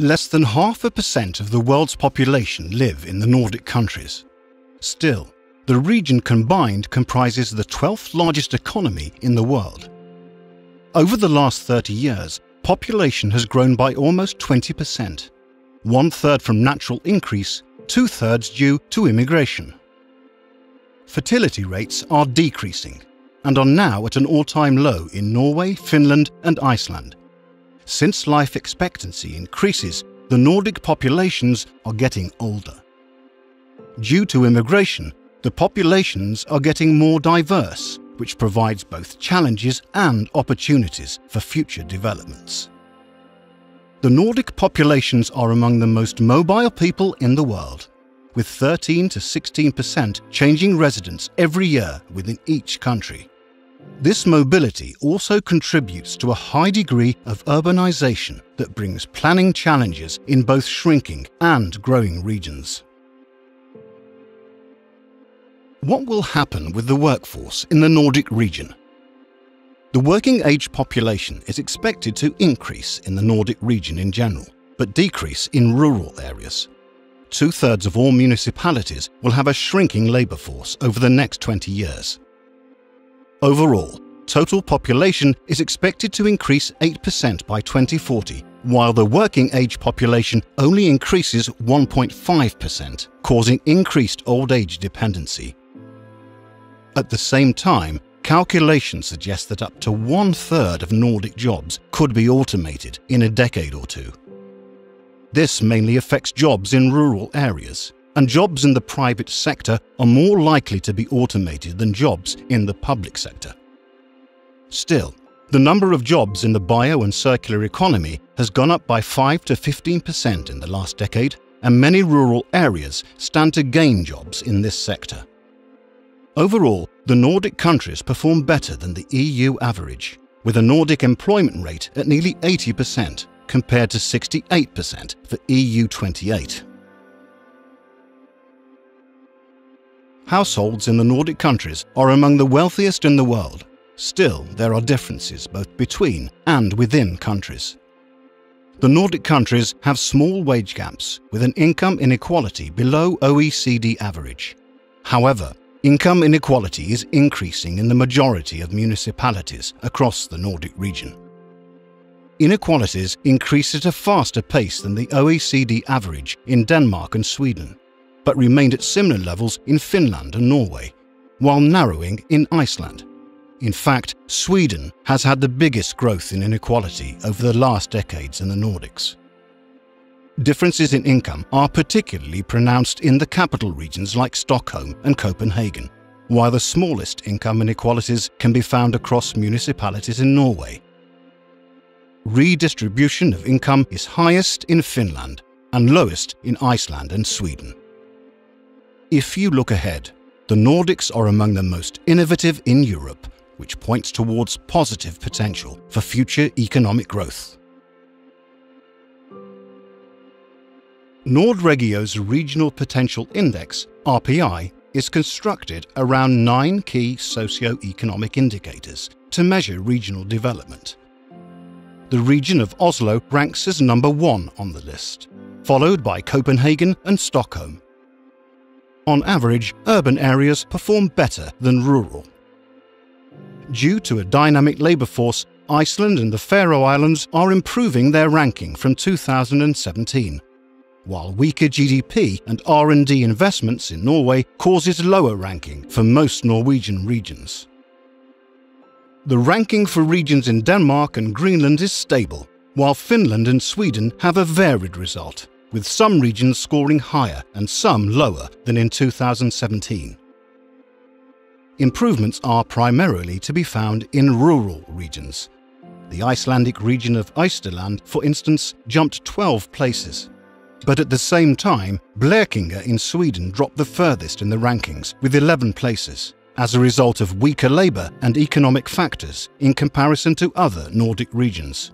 Less than half a percent of the world's population live in the Nordic countries. Still, the region combined comprises the 12th largest economy in the world. Over the last 30 years, population has grown by almost 20%, one third from natural increase, two thirds due to immigration. Fertility rates are decreasing and are now at an all time low in Norway, Finland, and Iceland. Since life expectancy increases, the Nordic populations are getting older. Due to immigration, the populations are getting more diverse, which provides both challenges and opportunities for future developments. The Nordic populations are among the most mobile people in the world, with 13 to 16% changing residence every year within each country. This mobility also contributes to a high degree of urbanization that brings planning challenges in both shrinking and growing regions. What will happen with the workforce in the Nordic region? The working age population is expected to increase in the Nordic region in general, but decrease in rural areas. Two thirds of all municipalities will have a shrinking labour force over the next 20 years. Overall, total population is expected to increase 8% by 2040, while the working age population only increases 1.5%, causing increased old age dependency. At the same time, calculations suggest that up to one third of Nordic jobs could be automated in a decade or two. This mainly affects jobs in rural areas, and jobs in the private sector are more likely to be automated than jobs in the public sector. Still, the number of jobs in the bio and circular economy has gone up by 5 to 15% in the last decade, and many rural areas stand to gain jobs in this sector. Overall, the Nordic countries perform better than the EU average, with a Nordic employment rate at nearly 80% compared to 68% for EU 28. Households in the Nordic countries are among the wealthiest in the world. Still, there are differences both between and within countries. The Nordic countries have small wage gaps with an income inequality below OECD average. However, income inequality is increasing in the majority of municipalities across the Nordic region. Inequalities increase at a faster pace than the OECD average in Denmark and Sweden but remained at similar levels in Finland and Norway, while narrowing in Iceland. In fact, Sweden has had the biggest growth in inequality over the last decades in the Nordics. Differences in income are particularly pronounced in the capital regions like Stockholm and Copenhagen, while the smallest income inequalities can be found across municipalities in Norway. Redistribution of income is highest in Finland and lowest in Iceland and Sweden. If you look ahead, the Nordics are among the most innovative in Europe, which points towards positive potential for future economic growth. Nordregio's Regional Potential Index, RPI, is constructed around nine key socio-economic indicators to measure regional development. The region of Oslo ranks as number one on the list, followed by Copenhagen and Stockholm. On average, urban areas perform better than rural. Due to a dynamic labour force, Iceland and the Faroe Islands are improving their ranking from 2017, while weaker GDP and R&D investments in Norway causes lower ranking for most Norwegian regions. The ranking for regions in Denmark and Greenland is stable, while Finland and Sweden have a varied result with some regions scoring higher and some lower than in 2017. Improvements are primarily to be found in rural regions. The Icelandic region of Østland, for instance, jumped 12 places. But at the same time, Blekinge in Sweden dropped the furthest in the rankings with 11 places as a result of weaker labour and economic factors in comparison to other Nordic regions.